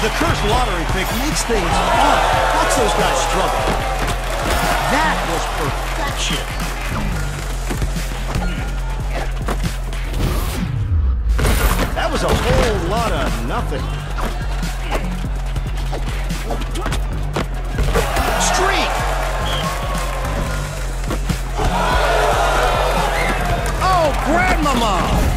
The cursed lottery pick makes things fun. Watch those guys struggle. That was perfection. That was a whole lot of nothing. Streak! Oh, Grandmama!